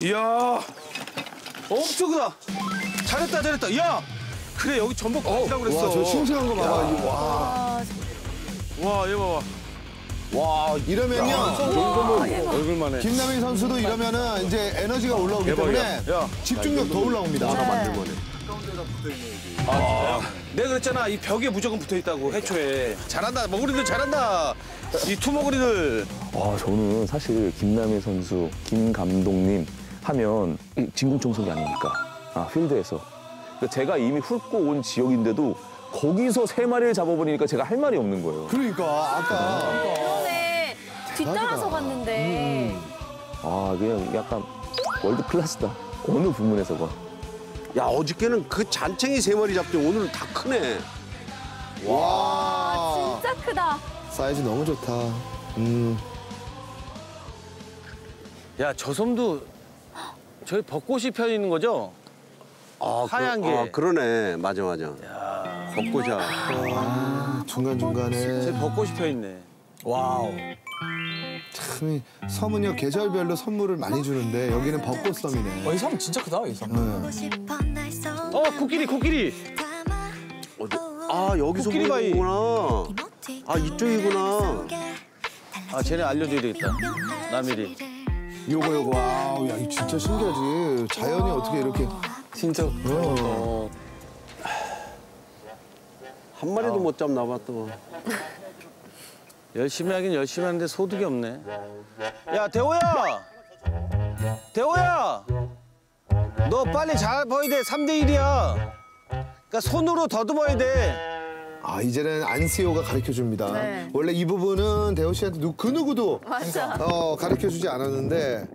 이야 엄청 크다 잘했다 잘했다. 야. 그래 여기 전복 밭이라고 그랬어. 와, 저 싱싱한 거 봐봐. 이거 와. 아, 와얘 봐봐. 와, 이러면요. 얼굴만 해. 김남일 선수도 이러면은 이제 에너지가 올라오기 대박이야. 때문에 야. 집중력 더 올라옵니다. 내가 그랬잖아. 이 벽에 무조건 붙어있다고 해초에. 잘한다. 머구리들 잘한다. 이 투머구리들. 아, 저는 사실 김남일 선수, 김 감독님 하면 이 진공청소기 아닙니까? 아, 필드에서. 그러니까 제가 이미 훑고 온 지역인데도 거기서 세 마리를 잡아버리니까 제가 할 말이 없는 거예요. 그러니까 아까 그러네. 뒤따라서 갔는데. 아, 그냥 약간 월드 클래스다. 어느 부문에서가. 야 어저께는 그 잔챙이 세 마리 잡더니 오늘은 다 크네. 와. 진짜 크다. 사이즈 너무 좋다. 음. 야 저 섬도 저기 벚꽃이 펴 있는 거죠? 아, 하얀 게. 아, 그러네. 맞아 맞아. 벚꽃이야. 중간 중간에 저 벚꽃이 펴 있네 참이 섬은요 계절별로 선물을 많이 주는데 여기는 벚꽃 섬이네. 어, 이 섬 진짜 크다, 이 섬. 어 코끼리 코끼리 어디? 아 여기서. 보는구나. 아 이쪽이구나. 아 쟤네 알려줘야 되겠다 남일이 요거 요거 와우 야 이거 진짜 신기하지. 자연이 어떻게 이렇게 진짜. 어. 한 마리도 못 잡나 봐 또. 열심히 하긴 열심히 하는데 소득이 없네 야 대호야 대호야 너 빨리 잘 봐야 돼 3대 1이야 그러니까 손으로 더듬어야 돼 아 이제는 안시오가 가르쳐 줍니다. 네. 원래 이 부분은 대호 씨한테 누, 그 누구도 맞아. 어, 가르쳐 주지 않았는데